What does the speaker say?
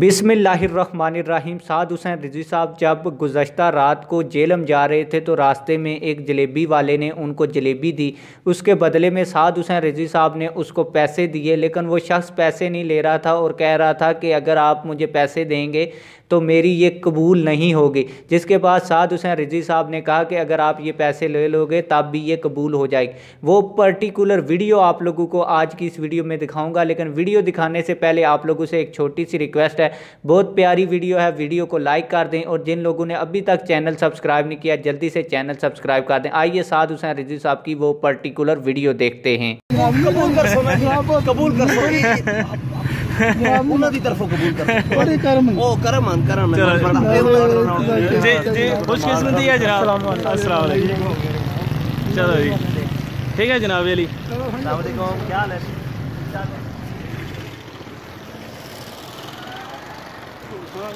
बिसमीम साद हुसैन रिजी साहब, जब गुजशत रात को जेलम जा रहे थे तो रास्ते में एक जलेबी वाले ने उनको जलेबी दी। उसके बदले में साद हुसैन रिजी साहब ने उसको पैसे दिए, लेकिन वो शख्स पैसे नहीं ले रहा था और कह रहा था कि अगर आप मुझे पैसे देंगे तो मेरी ये कबूल नहीं होगी। जिसके बाद साद हुसैन रिजी साहब ने कहा कि अगर आप ये पैसे ले लोगे, तब भी ये कबूल हो जाएगी। वो पर्टिकुलर वीडियो आप लोगों को आज की इस वीडियो में दिखाऊँगा, लेकिन वीडियो दिखाने से पहले आप लोगों से एक छोटी सी रिक्वेस्ट है बहुत प्यारी वीडियो है वीडियो को लाइक कर दें और जिन लोगों ने अभी तक चैनल सब्सक्राइब नहीं किया जल्दी से चैनल सब्सक्राइब कर दें आइए साद हुसैन रिजी साहब की वो पर्टिकुलर वीडियो देखते हैं कबूल कर कबूल कर ਉਹਨਾਂ ਦੀ ਤਰਫੋਂ ਕਬੂਲ ਕਰ ਬੜੇ ਕਰਮ ਉਹ ਕਰਮ ਹਨ ਕਰਮ ਹੈ जी जी खुशकिस्मती है जनाब अस्सलाम वालेकुम चलो जी ठीक है जनाब अली क्या हाल है 돌아가